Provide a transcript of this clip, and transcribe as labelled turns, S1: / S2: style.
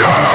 S1: America!